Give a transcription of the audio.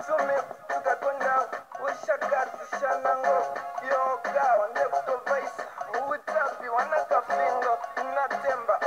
uchumi tukakonda ushakatishana yogawa ndekutovaisa utapi wanakafingo natemba